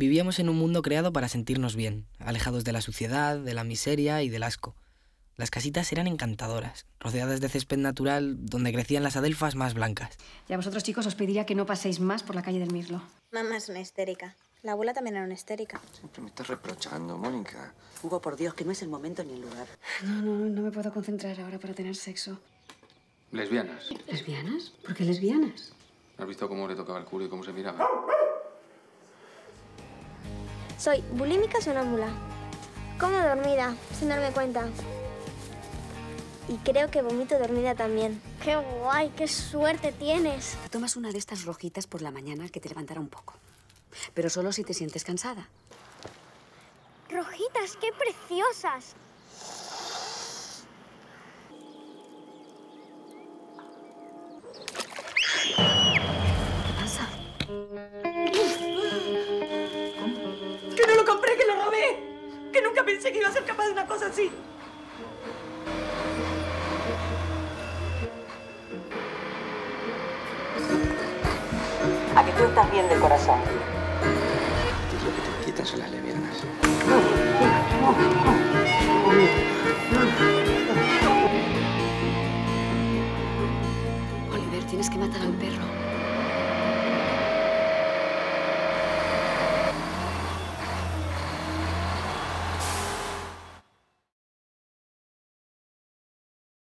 Vivíamos en un mundo creado para sentirnos bien, alejados de la suciedad, de la miseria y del asco. Las casitas eran encantadoras, rodeadas de césped natural donde crecían las adelfas más blancas. Y a vosotros chicos os pediría que no paséis más por la calle del Mirlo. Mamá es una histérica. La abuela también era una histérica. Siempre me estás reprochando, Mónica. Hugo, por Dios, que no es el momento ni el lugar. No, no, no me puedo concentrar ahora para tener sexo. Lesbianas. ¿Lesbianas? ¿Por qué lesbianas? ¿Has visto cómo le tocaba el culo y cómo se miraba? Soy bulímica sonámbula. Como dormida, sin darme cuenta. Y creo que vomito dormida también. ¡Qué guay! ¡Qué suerte tienes! Tomas una de estas rojitas por la mañana que te levantará un poco. Pero solo si te sientes cansada. ¡Rojitas! ¡Qué preciosas! pensé que iba a ser capaz de una cosa así. A que tú estás bien del corazón. Es lo que te quitas son las lesbianas. Oliver, tienes que matar al perro.